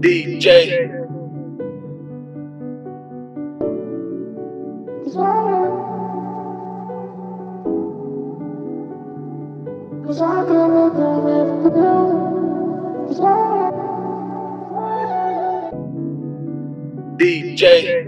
DJ. DJ.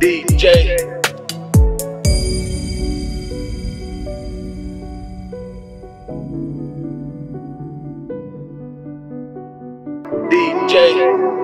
DJ. DJ.